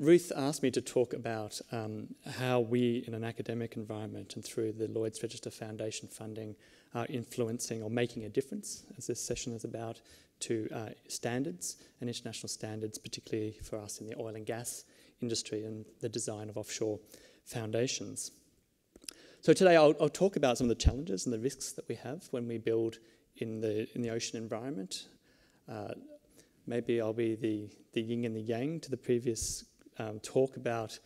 Ruth asked me to talk about um, how we, in an academic environment and through the Lloyd's Register Foundation funding, are influencing or making a difference, as this session is about, to uh, standards and international standards, particularly for us in the oil and gas industry and the design of offshore foundations. So today I'll, I'll, talk about some of the challenges and the risks that we have when we build in the, in the ocean environment. Uh, maybe I'll be the, the yin and the yang to the previous um, talk about,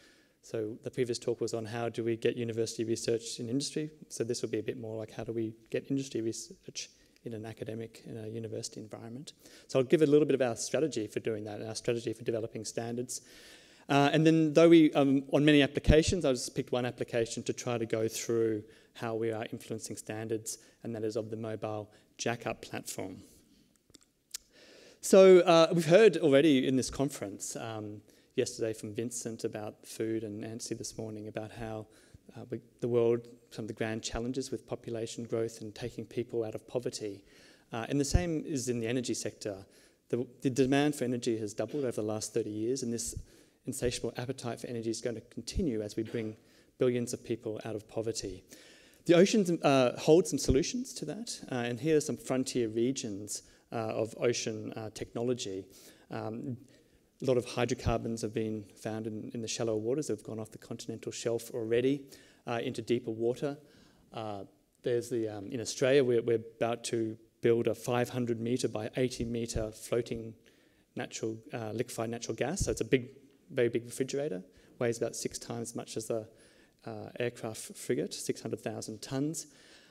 so the previous talk was on how do we get university research in industry. So this will be a bit more like how do we get industry research in an academic, in a university environment. So I'll give a little bit of our strategy for doing that our strategy for developing standards. Uh, and then though we, um, on many applications, I just picked one application to try to go through how we are influencing standards, and that is of the mobile jackup platform. So uh, we've heard already in this conference um, yesterday from Vincent about food and Nancy this morning about how uh, we, the world, some of the grand challenges with population growth and taking people out of poverty. Uh, and the same is in the energy sector. The, the, demand for energy has doubled over the last 30 years, and this insatiable appetite for energy is going to continue as we bring billions of people out of poverty. The oceans uh, hold some solutions to that, uh, and here are some frontier regions uh, of ocean uh, technology. Um, a lot of hydrocarbons have been found in, in, the shallower waters, They've gone off the continental shelf already uh, into deeper water. there's the, um, in Australia, we're, we're about to build a 500 metre by 80 metre floating natural uh, liquefied natural gas. So it's a big, very big refrigerator. Weighs about six times as much as the uh, aircraft frigate, 600,000 tonnes.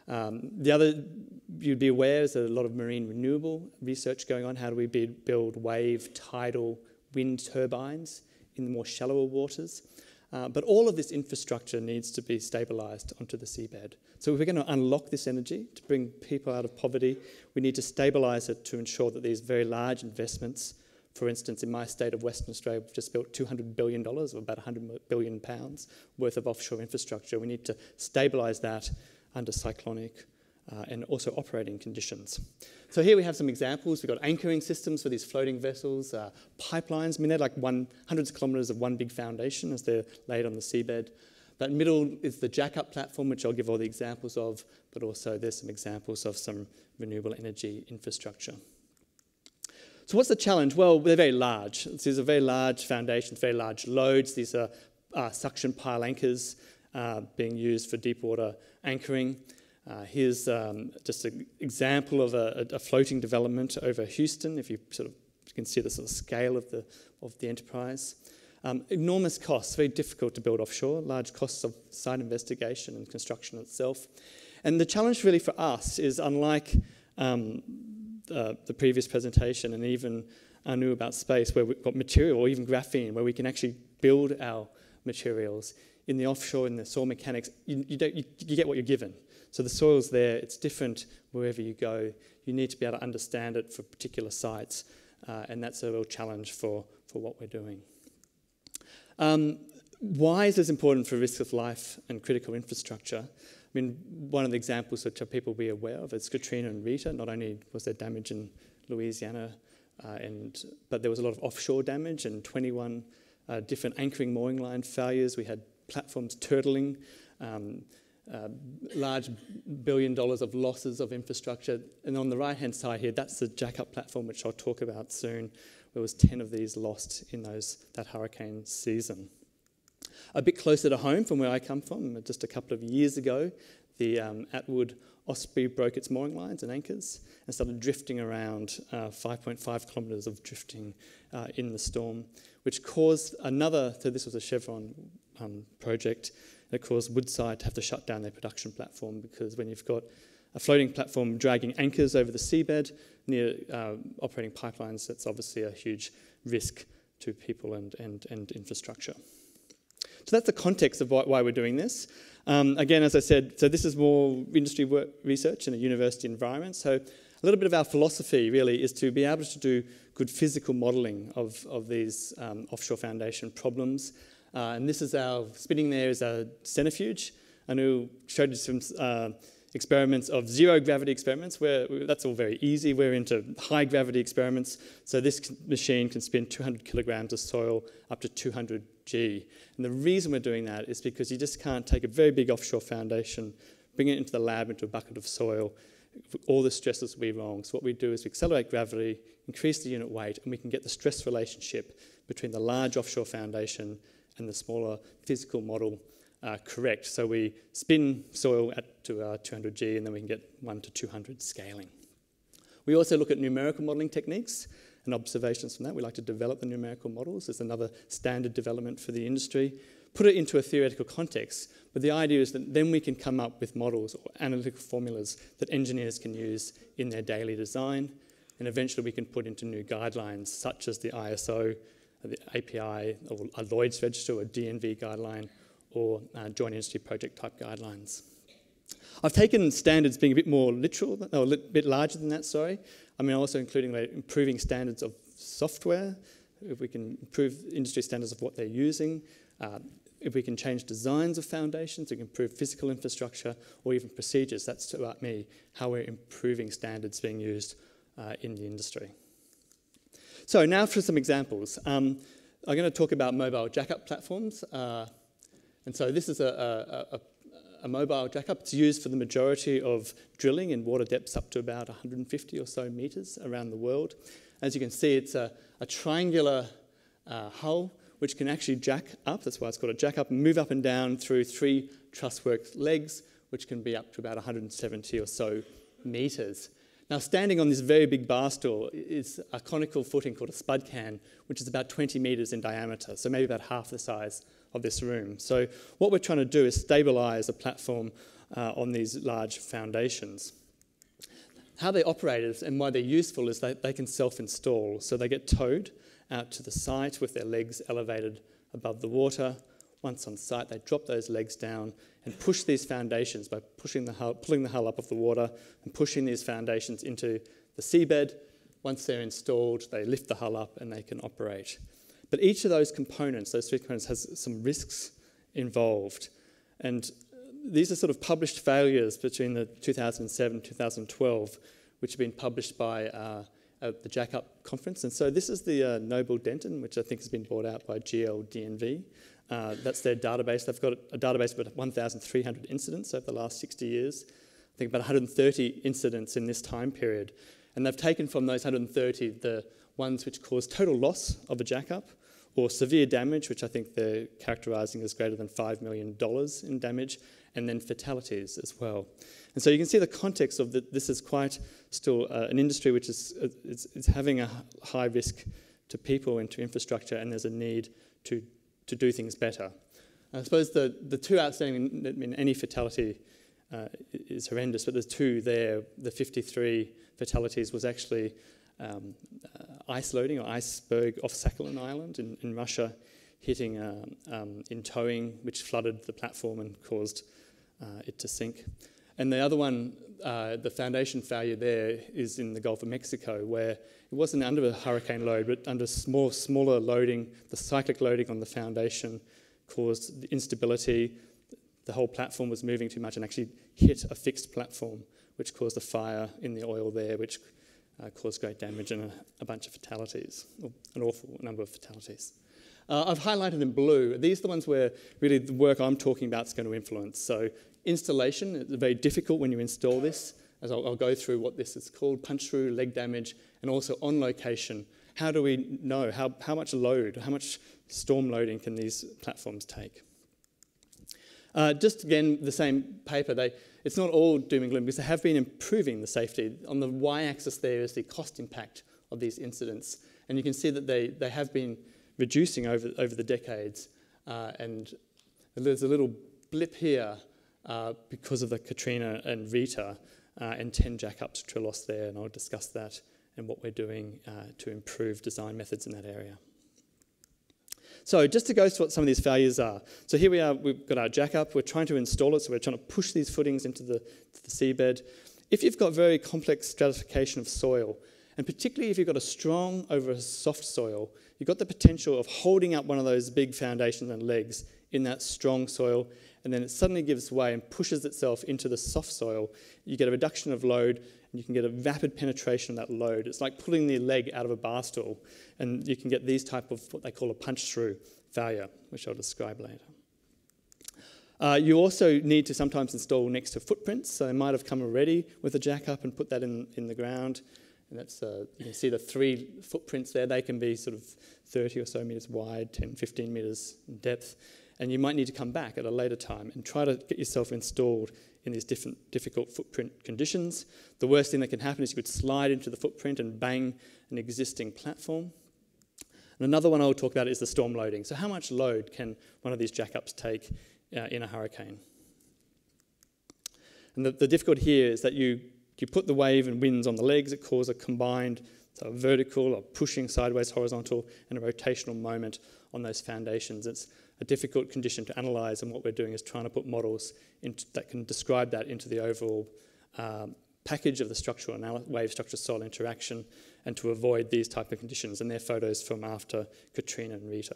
Um, the other you'd be aware there's a lot of marine renewable research going on. How do we build wave, tidal, wind turbines in the more shallower waters? Uh, but all of this infrastructure needs to be stabilised onto the seabed. So if we're going to unlock this energy to bring people out of poverty, we need to stabilise it to ensure that these very large investments, for instance, in my state of Western Australia, we've just built $200 billion, or about 100 billion pounds worth of offshore infrastructure. We need to stabilise that under cyclonic uh, and also operating conditions. So here we have some examples. We've got anchoring systems for these floating vessels, uh, pipelines. I mean, they're like one, hundreds of kilometres of one big foundation as they're laid on the seabed. That middle is the jackup platform, which I'll give all the examples of, but also there's some examples of some renewable energy infrastructure. So what's the challenge? Well, they're very large. These are very large foundations, very large loads. These are uh, suction pile anchors uh, being used for deep water anchoring. Uh, here's um, just an example of a, a, floating development over Houston, if you sort of can see the sort of scale of the, of the enterprise. Um, enormous costs, very difficult to build offshore, large costs of site investigation and construction itself. And the challenge really for us is unlike um, the, the, previous presentation and even knew about space where we've got material or even graphene where we can actually build our materials in the offshore, in the soil mechanics, you, you, you get what you're given. So the soil's there, it's different wherever you go. You need to be able to understand it for particular sites, uh, and that's a real challenge for, for what we're doing. Um, why is this important for risk of life and critical infrastructure? I mean, one of the examples which people will be aware of is Katrina and Rita. Not only was there damage in Louisiana, uh, and, but there was a lot of offshore damage and 21 uh, different anchoring mooring line failures. We had platforms turtling, um, uh, large billion dollars of losses of infrastructure. And on the right hand side here, that's the jackup platform, which I'll talk about soon. There was 10 of these lost in those, that hurricane season. A bit closer to home from where I come from, just a couple of years ago, the um, Atwood Osprey broke its mooring lines and anchors and started drifting around uh, 5.5 kilometres of drifting uh, in the storm, which caused another, so this was a Chevron um, project, it caused Woodside to have to shut down their production platform because when you've got a floating platform dragging anchors over the seabed near uh, operating pipelines, that's obviously a huge risk to people and, and, and infrastructure. So that's the context of why, why we're doing this. Um, again, as I said, so this is more industry work, research in a university environment. So a little bit of our philosophy really is to be able to do good physical modelling of, of these um, offshore foundation problems uh, and this is our, spinning there is a centrifuge. I know showed you some uh, experiments of zero gravity experiments, where that's all very easy. We're into high gravity experiments. So this machine can spin 200 kilograms of soil up to 200 G. And the reason we're doing that is because you just can't take a very big offshore foundation, bring it into the lab into a bucket of soil, all the stresses will be wrong. So what we do is we accelerate gravity, increase the unit weight, and we can get the stress relationship between the large offshore foundation and the smaller physical model uh, correct. So we spin soil at to uh, 200G and then we can get 1 to 200 scaling. We also look at numerical modelling techniques and observations from that. We like to develop the numerical models as another standard development for the industry, put it into a theoretical context. But the idea is that then we can come up with models or analytical formulas that engineers can use in their daily design. And eventually we can put into new guidelines such as the ISO, the API, or a Lloyd's register or DNV guideline, or uh, joint industry project type guidelines. I've taken standards being a bit more literal, or a bit larger than that, sorry. I mean, also including like, improving standards of software, if we can improve industry standards of what they're using, uh, if we can change designs of foundations, we can improve physical infrastructure or even procedures. That's about me, how we're improving standards being used uh, in the industry. So now for some examples. Um, I'm going to talk about mobile jackup platforms. Uh, and so this is a, a, a, a mobile jackup. It's used for the majority of drilling in water depths up to about 150 or so metres around the world. As you can see, it's a, triangular uh, hull which can actually jack up. That's why it's called a jack up and move up and down through three trusswork legs, which can be up to about 170 or so metres. Now, standing on this very big bar stool is a conical footing called a spud can, which is about 20 metres in diameter, so maybe about half the size of this room. So what we're trying to do is stabilize a platform uh, on these large foundations. How they operate is, and why they're useful is that they can self-install. So they get towed out to the site with their legs elevated above the water. Once on site, they drop those legs down and push these foundations by pushing the hull, pulling the hull up off the water and pushing these foundations into the seabed. Once they're installed, they lift the hull up and they can operate. But each of those components, those three components, has some risks involved. And these are sort of published failures between the 2007 2012, which have been published by uh, the Jackup conference. And so this is the uh, Noble Denton, which I think has been bought out by GLDNV. Uh, that's their database. They've got a database of about 1,300 incidents over the last 60 years. I think about 130 incidents in this time period. And they've taken from those 130 the ones which cause total loss of a jackup, or severe damage, which I think they're characterising as greater than $5 million in damage, and then fatalities as well. And so you can see the context of that this is quite still uh, an industry which is, uh, is, is, having a high risk to people and to infrastructure, and there's a need to, to do things better. I suppose the, the two outstanding, I mean, any fatality uh, is horrendous, but there's two there. The 53 fatalities was actually um, uh, ice loading or iceberg off Sakhalin Island in, in Russia, hitting uh, um, in towing, which flooded the platform and caused uh, it to sink. And the other one, uh, the foundation failure there is in the Gulf of Mexico, where it wasn't under a hurricane load, but under small, smaller loading, the cyclic loading on the foundation caused the instability. The whole platform was moving too much and actually hit a fixed platform, which caused a fire in the oil there, which uh, caused great damage and a, a, bunch of fatalities, an awful number of fatalities. Uh, I've highlighted in blue. These are the ones where really the work I'm talking about is going to influence. So installation is very difficult when you install this, as I'll, I'll go through what this is called, punch through, leg damage, and also on location. How do we know how, how much load, how much storm loading can these platforms take? Uh, just again, the same paper, they, it's not all doom and gloom because they have been improving the safety. On the y-axis there is the cost impact of these incidents. And you can see that they, they have been reducing over, over the decades. Uh, and there's a little blip here uh, because of the Katrina and Rita uh, and 10 jackups which were lost there. And I'll discuss that and what we're doing uh, to improve design methods in that area. So just to go through what some of these failures are. So here we are, we've got our jack up, we're trying to install it, so we're trying to push these footings into the, the seabed. If you've got very complex stratification of soil, and particularly if you've got a strong over a soft soil, you've got the potential of holding up one of those big foundations and legs in that strong soil, and then it suddenly gives way and pushes itself into the soft soil. You get a reduction of load, and you can get a rapid penetration of that load. It's like pulling the leg out of a bar stool, and you can get these type of what they call a punch-through failure, which I'll describe later. Uh, you also need to sometimes install next to footprints, so they might have come already with a jack up and put that in, in the ground. And that's, uh, you can see the three footprints there. They can be sort of 30 or so metres wide, 10, 15 metres in depth. And you might need to come back at a later time and try to get yourself installed in these different difficult footprint conditions. The worst thing that can happen is you could slide into the footprint and bang an existing platform. And another one I'll talk about is the storm loading. So how much load can one of these jackups take uh, in a hurricane? And the, the difficulty here is that you you put the wave and winds on the legs, it causes a combined so vertical or pushing sideways, horizontal, and a rotational moment on those foundations. It's a difficult condition to analyse, and what we're doing is trying to put models that can describe that into the overall um, package of the structural wave structure soil interaction and to avoid these type of conditions. And they're photos from after Katrina and Rita.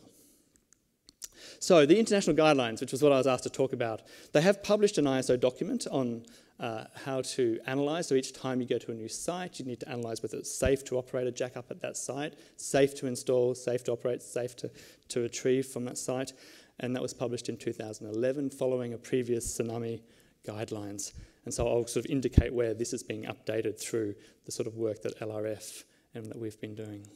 So the international guidelines, which was what I was asked to talk about, they have published an ISO document on uh, how to analyze. So each time you go to a new site, you need to analyze whether it's safe to operate a jackup at that site, safe to install, safe to operate, safe to, to retrieve from that site. And that was published in 2011 following a previous SNAME guidelines. And so I'll sort of indicate where this is being updated through the sort of work that LRF and that we've been doing.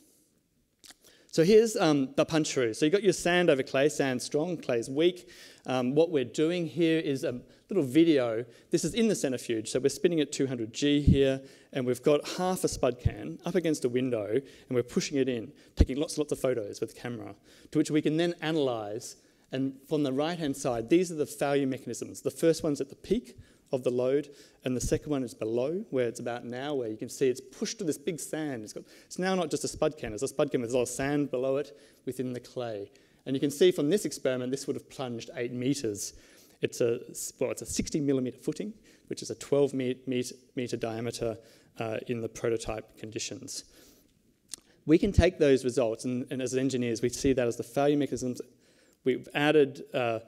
So here's um, the punch through. So you've got your sand over clay, sand strong, clay's weak. Um, what we're doing here is a little video. This is in the centrifuge, so we're spinning at 200G here, and we've got half a spud can up against a window, and we're pushing it in, taking lots and lots of photos with the camera, to which we can then analyse. And from the right-hand side, these are the failure mechanisms. The first one's at the peak, of the load, and the second one is below, where it's about now, where you can see it's pushed to this big sand. It's, got, it's now not just a spud can, it's a spud can with a lot of sand below it within the clay. And you can see from this experiment, this would have plunged eight metres. It's a, well, it's a 60 millimetre footing, which is a 12 metre, metre diameter uh, in the prototype conditions. We can take those results, and, and, as engineers, we see that as the failure mechanisms. We've added uh,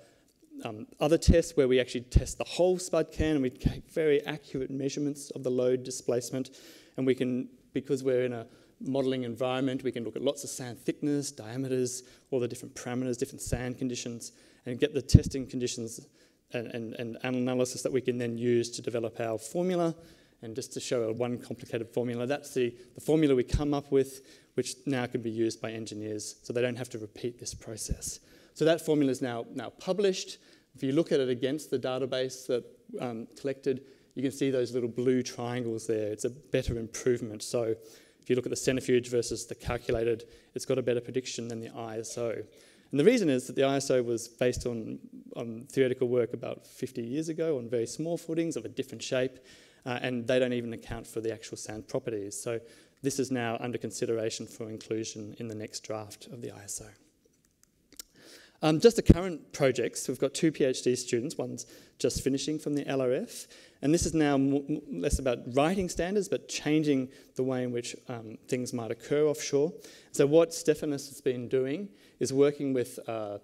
um, other tests where we actually test the whole spud can and we take very accurate measurements of the load displacement. And we can, because we're in a modeling environment, we can look at lots of sand thickness, diameters, all the different parameters, different sand conditions, and get the testing conditions and, and, and analysis that we can then use to develop our formula. And just to show a one complicated formula, that's the, the formula we come up with, which now can be used by engineers so they don't have to repeat this process. So that formula is now, now published. If you look at it against the database that um, collected, you can see those little blue triangles there. It's a better improvement. So if you look at the centrifuge versus the calculated, it's got a better prediction than the ISO. And the reason is that the ISO was based on, on theoretical work about 50 years ago on very small footings of a different shape, uh, and they don't even account for the actual sand properties. So this is now under consideration for inclusion in the next draft of the ISO. Um, just the current projects, we've got two PhD students, one's just finishing from the LRF, and this is now less about writing standards, but changing the way in which um, things might occur offshore. So what Stefanos has been doing is working with uh,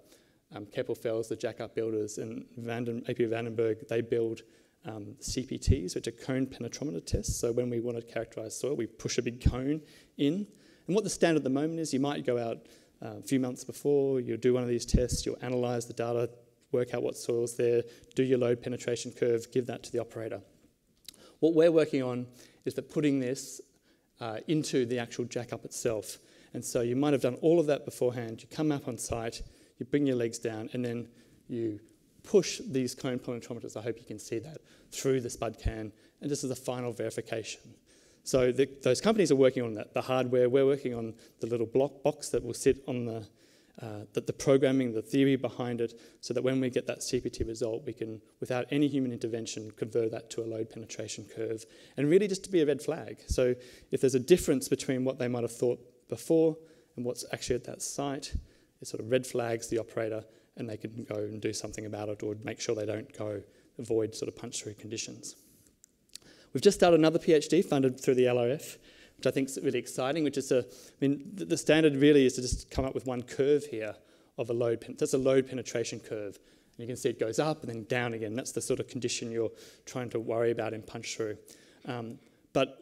um, Keppel FELS, the jackup builders, and Vanden, AP van den Berg, they build um, CPTs, which are cone penetrometer tests. So when we want to characterize soil, we push a big cone in. And what the standard at the moment is, you might go out a few months before, you'll do one of these tests, you'll analyse the data, work out what soil's there, do your load penetration curve, give that to the operator. What we're working on is that putting this uh, into the actual jackup itself. And so you might have done all of that beforehand. You come up on site, you bring your legs down, and then you push these cone penetrometers, I hope you can see that, through the spud can, and this is the final verification. So the, those companies are working on that, the hardware. We're working on the little block box that will sit on the, uh, the, the, programming, the theory behind it, so that when we get that CPT result, we can, without any human intervention, convert that to a load penetration curve. And really just to be a red flag. So if there's a difference between what they might have thought before and what's actually at that site, it sort of red flags the operator and they can go and do something about it or make sure they don't go avoid sort of punch through conditions. We've just started another PhD funded through the LRF, which I think is really exciting, which is a, I mean, the standard really is to just come up with one curve here of a load. That's a load penetration curve. And you can see it goes up and then down again. That's the sort of condition you're trying to worry about in punch through. Um, but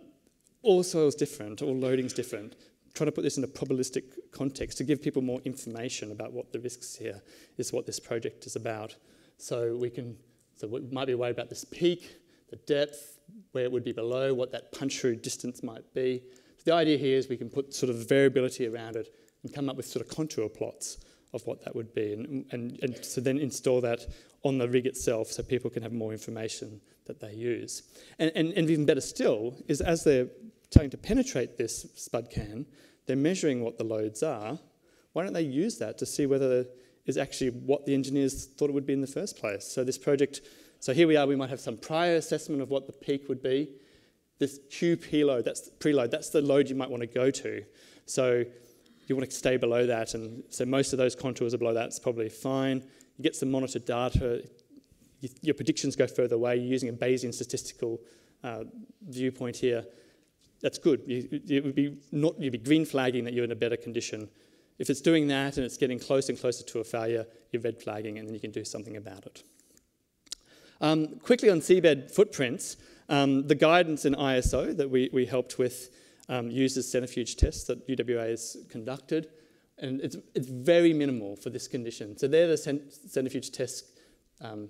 all soil's different, all loading's different. Trying to put this in a probabilistic context to give people more information about what the risks here is what this project is about. So we can, so we might be worried about this peak, the depth, where it would be below, what that punch through distance might be. So the idea here is we can put sort of variability around it and come up with sort of contour plots of what that would be. And, and, and so then install that on the rig itself so people can have more information that they use. And, and, and even better still is as they're trying to penetrate this spud can, they're measuring what the loads are. Why don't they use that to see whether is actually what the engineers thought it would be in the first place? So this project, so here we are, we might have some prior assessment of what the peak would be. This Q preload, that's preload, that's the load you might want to go to. So you want to stay below that, and so most of those contours are below that. It's probably fine. You get some monitored data. You, your predictions go further away. You're using a Bayesian statistical uh, viewpoint here. That's good. You, it would be not you'd be green flagging that you're in a better condition. If it's doing that and it's getting closer and closer to a failure, you're red flagging, and then you can do something about it. Um, quickly on seabed footprints, um, the guidance in ISO that we, we helped with um, uses centrifuge tests that UWA has conducted, and it's, it's very minimal for this condition. So they're the centrifuge tests. Um,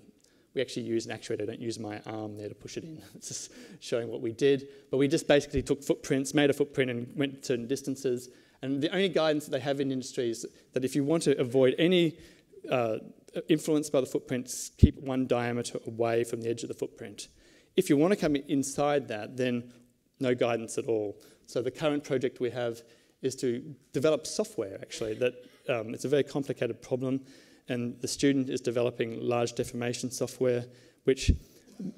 we actually use an actuator, I don't use my arm there to push it in. It's just showing what we did. But we just basically took footprints, made a footprint and went certain distances. And the only guidance that they have in industry is that if you want to avoid any uh, influence by the footprints, keep one diameter away from the edge of the footprint. If you want to come inside that, then no guidance at all. So the current project we have is to develop software, actually, that um, it's a very complicated problem, and the student is developing large deformation software, which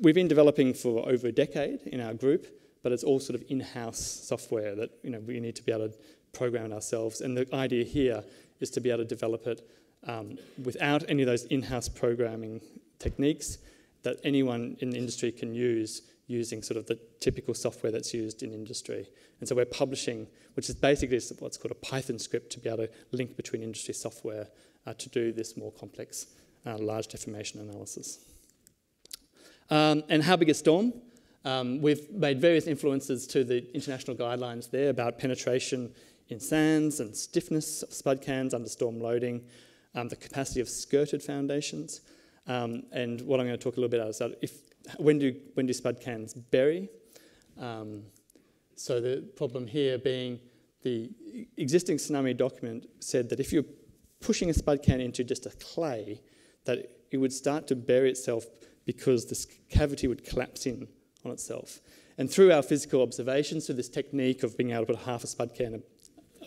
we've been developing for over a decade in our group, but it's all sort of in-house software that you know we need to be able to program ourselves. And the idea here is to be able to develop it um, without any of those in-house programming techniques that anyone in the industry can use using sort of the typical software that's used in industry. And so we're publishing, which is basically what's called a Python script to be able to link between industry software uh, to do this more complex uh, large deformation analysis. Um, and how big a storm? Um, we've made various influences to the international guidelines there about penetration in sands and stiffness of spud cans under storm loading, um, the capacity of skirted foundations. Um, and what I'm going to talk a little bit about is that if when do, when do spud cans bury? Um, so the problem here being the existing SNAME document said that if you're pushing a spud can into just a clay, that it would start to bury itself because this cavity would collapse in on itself. And through our physical observations, through this technique of being able to put half a spud can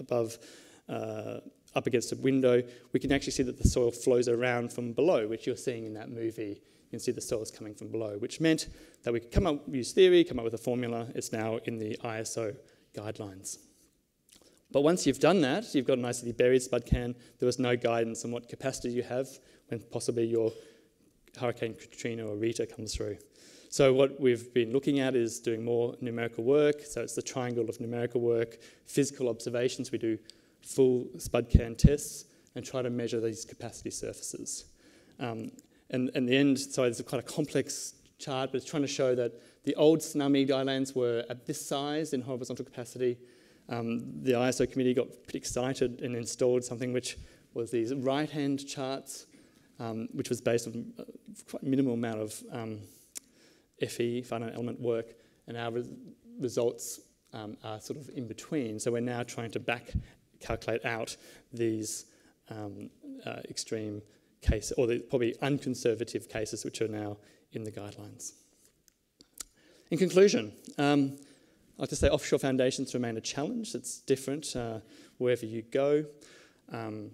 above, uh, up against a window, we can actually see that the soil flows around from below, which you're seeing in that movie You can see the soil is coming from below, which meant that we could come up, use theory, come up with a formula. It's now in the ISO guidelines. But once you've done that, you've got a nicely buried spud can, there was no guidance on what capacity you have when possibly your Hurricane Katrina or Rita comes through. So what we've been looking at is doing more numerical work. So it's the triangle of numerical work, physical observations. We do full spud can tests and try to measure these capacity surfaces. Um, and in the end, so it's quite a complex chart, but it's trying to show that the old SNAME guidelines were at this size in horizontal capacity. Um, the ISO committee got pretty excited and installed something which was these right-hand charts, um, which was based on quite minimal amount of um, FE, finite element work, and our re results um, are sort of in between. So we're now trying to back calculate out these um, uh, extreme cases, or the probably unconservative cases which are now in the guidelines. In conclusion, um, I'd like to say offshore foundations remain a challenge. It's different uh, wherever you go. Um,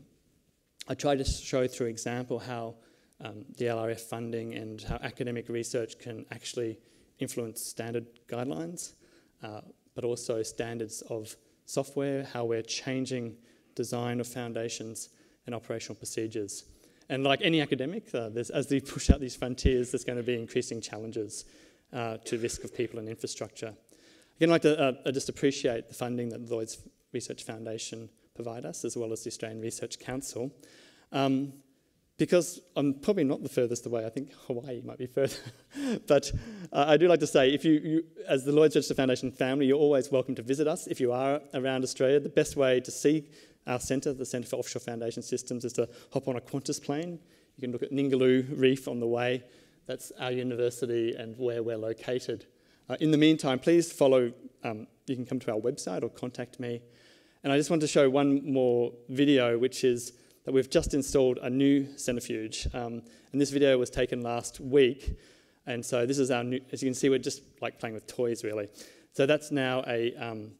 I try to show through example how um, the LRF funding and how academic research can actually influence standard guidelines, uh, but also standards of software, how we're changing design of foundations and operational procedures. And like any academic, uh, as they push out these frontiers, there's going to be increasing challenges uh, to risk of people and infrastructure. Again, I'd like to uh, just appreciate the funding that the Lloyd's Research Foundation provide us, as well as the Australian Research Council. Um, because I'm probably not the furthest away. I think Hawaii might be further. but uh, I do like to say, if you, you, as the Lloyd's Register Foundation family, you're always welcome to visit us if you are around Australia. The best way to see our centre, the Centre for Offshore Foundation Systems, is to hop on a Qantas plane. You can look at Ningaloo Reef on the way. That's our university and where we're located. Uh, in the meantime, please follow, um, you can come to our website or contact me. And I just want to show one more video, which is that we've just installed a new centrifuge. Um, and this video was taken last week. And so this is our new, as you can see, we're just like playing with toys really. So that's now a um,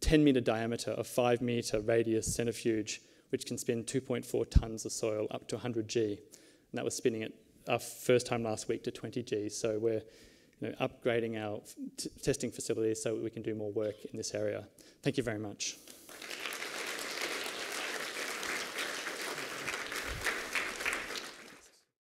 10 metre diameter of 5 metre radius centrifuge, which can spin 2.4 tonnes of soil up to 100 G. And that was spinning it our first time last week to 20 G. So we're you know, upgrading our testing facilities so we can do more work in this area. Thank you very much.